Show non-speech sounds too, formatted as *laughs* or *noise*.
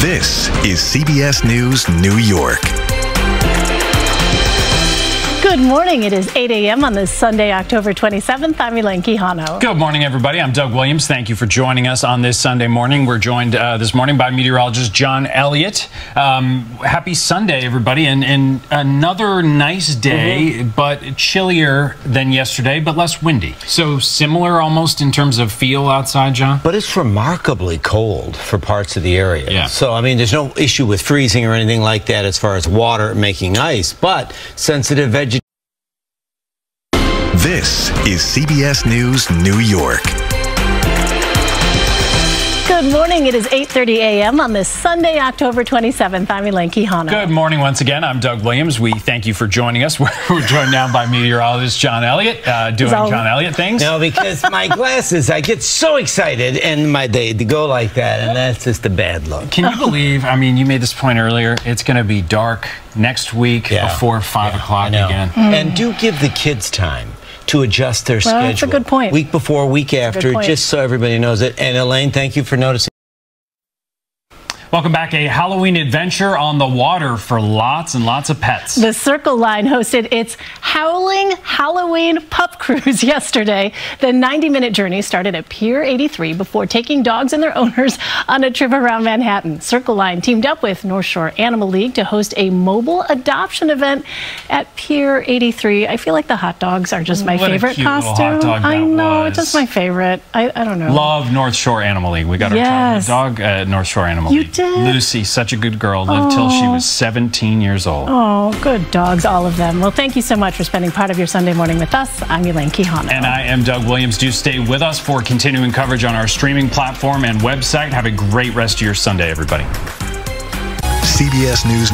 This is CBS News New York. Good morning. It is 8 a.m. on this Sunday, October 27th. I'm Elaine Quijano. Good morning, everybody. I'm Doug Williams. Thank you for joining us on this Sunday morning. We're joined uh, this morning by meteorologist John Elliott. Um, happy Sunday, everybody, and, and another nice day, mm-hmm. but chillier than yesterday, but less windy. So similar almost in terms of feel outside, John? But it's remarkably cold for parts of the area. Yeah. So, I mean, there's no issue with freezing or anything like that as far as water making ice, but sensitive vegetation this is CBS News New York. Good morning. It is 8:30 a.m. on this Sunday, October 27th. I'm Elaine Quijano. Good morning once again. I'm Doug Williams. We thank you for joining us. We're, *laughs* we're joined now by meteorologist John Elliott, uh, doing all... John Elliott things. No, because my *laughs* glasses, I get so excited and my day to go like that, and that's just a bad look. Can you believe? I mean, you made this point earlier. It's going to be dark next week yeah. before five yeah, o'clock again. Mm. And do give the kids time to adjust their well, schedule. That's a good point. Week before, week after, just so everybody knows it. And Elaine, thank you for noticing. Welcome back. A Halloween adventure on the water for lots and lots of pets. The Circle Line hosted its Howling Halloween Pup *laughs* Cruise yesterday. The 90 minute journey started at Pier 83 before taking dogs and their owners on a trip around Manhattan. Circle Line teamed up with North Shore Animal League to host a mobile adoption event at Pier 83. I feel like the hot dogs are just my what favorite costume. I know, was. it's just my favorite. I, I, don't know. Love North Shore Animal League. We got yes. our dog at North Shore Animal you League did? Lucy, such a good girl, lived till she was 17 years old. Oh, good dogs, all of them. Well, thank you so much for spending part of your Sunday morning with us. I'm Elaine Quijano. And I am Doug Williams. Do stay with us for continuing coverage on our streaming platform and website. Have a great rest of your Sunday, everybody. CBS News.